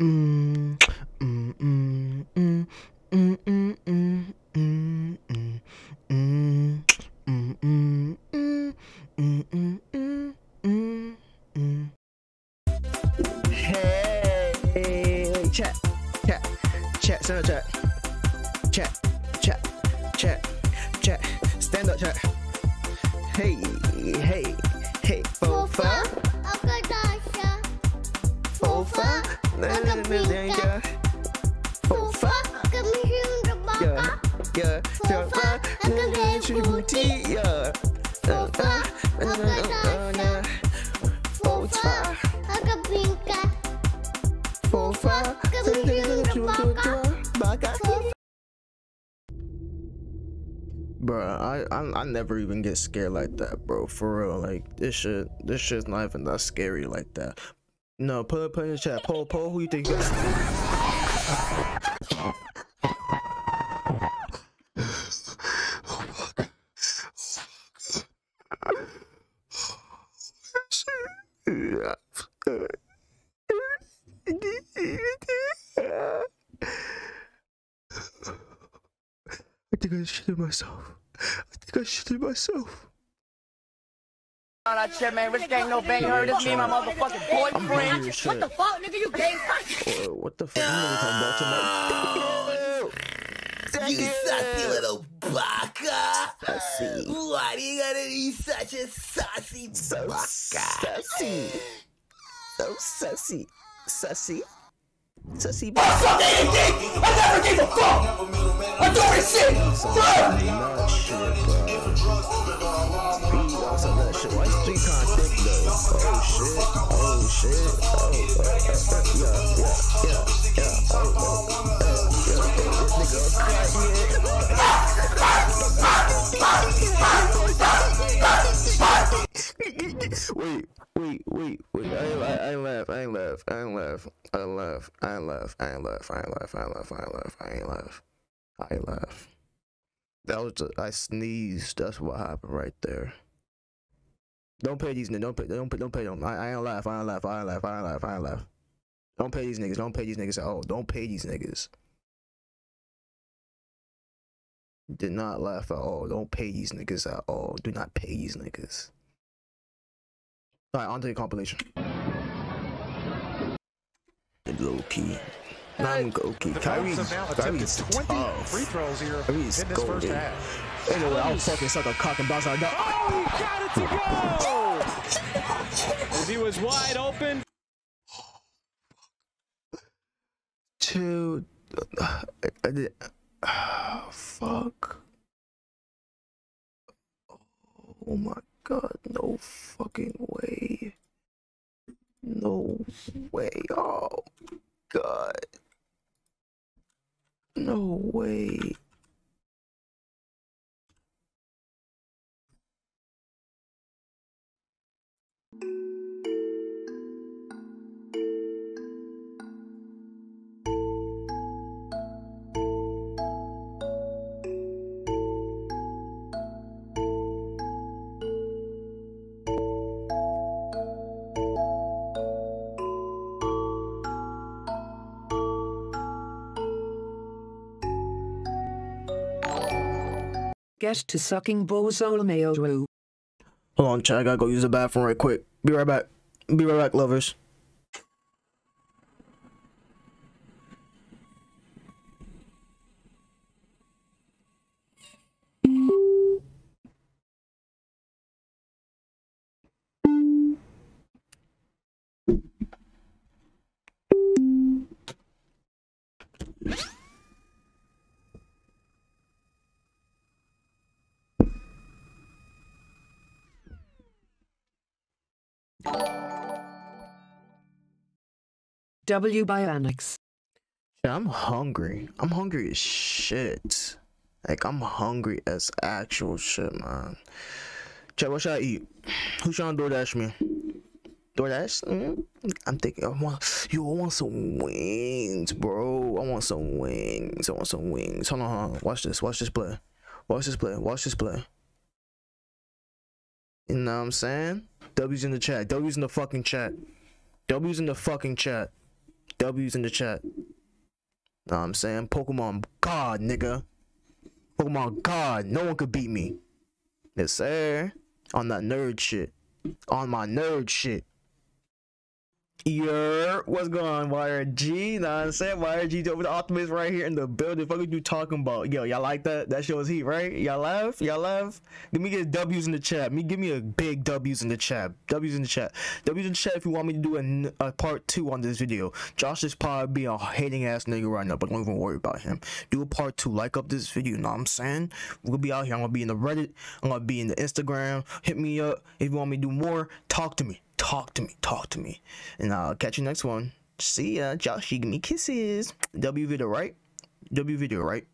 Mm, mm, mm, mm, mm, mm, mm, mm, mm, mm, mm, mm, mm, mm, mm, mm. Hey, chat, chat, chat, stand up, chat, chat, chat, chat, stand up, chat. Hey, hey, 呀，头发那个是不剃呀，头发那个那头发那个平干，头发那个平干，巴嘎。Bro, mm, mm, mm, I, I I never even get scared like that, bro. For real, like this shit, this shit's not even that scary like that. No, put put in the chat. Poll poll who you think. Think I shitted myself. I think I shitted myself. All that shit, man. Rich gang, no bang. Heard this me, my motherfucking I'm boyfriend. hungry as shit. What the fuck, nigga? You gay? Oh, what the fuck? You never talking about You sassy little baka. Sassy. Why do you gotta be such a sassy So baka? sassy. So sassy. Sassy. Sassy. Fuck anything! I never gave a fuck! I'm doing shit! Fuck! Nut shit, bro. He on some nut shit. Why is three times thick though? Oh shit. Oh shit. Oh, yeah, yeah, yeah, yeah. Oh, oh, uh, yeah. This nigga Wait, wait, wait, wait. I ain't, I laugh. I laugh. I laugh. I laugh. I laugh. I laugh. I laugh. I laugh. I laugh. I laugh. I laugh. That was just, I sneezed. That's what happened right there. Don't pay these niggas. Don't pay. Don't pay. Don't pay them. I, I ain't laugh. I ain't laugh. I ain't laugh. I ain't laugh. I ain't laugh. Don't pay these niggas. Don't pay these niggas at all. Don't pay these niggas. Did not laugh at all. Don't pay these niggas at all. Do not pay these niggas. All right, on to the compilation. Low key. Not even low key. Kyrie's, Bucks have Kyrie's tough. free throws here Kyrie's in this first golden. half. Anyway, I'll fucking suck a cock and bounce out. No. Oh, he got it to go! As he was wide open. Dude. I, I did. ah, fuck. Oh my god. No fucking way. No way. Oh god. No way. Get to sucking Mayoru. Hold on, Chad. I gotta go use the bathroom right quick. Be right back. Be right back, lovers. W Bionics. Yeah, I'm hungry. I'm hungry as shit. Like I'm hungry as actual shit, man. Chat, what should I eat? Who trying to DoorDash me? DoorDash? Mm, I'm thinking I want yo, I want some wings, bro. I want some wings. I want some wings. Hold on, hold on. Watch this. Watch this play. Watch this play. Watch this play. You know what I'm saying? W's in the chat. W's in the fucking chat. W's in the fucking chat. W's in the chat. Know what I'm saying? Pokemon God, nigga. Pokemon God. No one could beat me. Yes, sir. On that nerd shit. On my nerd shit. Yer, what's going on, YRG? Nah, I'm saying YRG Jovie the Optimist right here in the building. Fuck what you talking about? Yo, y'all like that? That shows heat, right? Y'all laugh? Y'all laugh? Give me get W's in the chat. Me give me a big W's in the chat. W's in the chat. W's in the chat if you want me to do a, a part two on this video. Josh is probably be a hating ass nigga right now, but don't even worry about him. Do a part two. Like up this video. You know what I'm saying? We'll be out here. I'm gonna be in the Reddit. I'm gonna be in the Instagram. Hit me up if you want me to do more. Talk to me talk to me, talk to me. And I'll catch you next one. See ya. Josh, you give me kisses. W video, right? W video, right?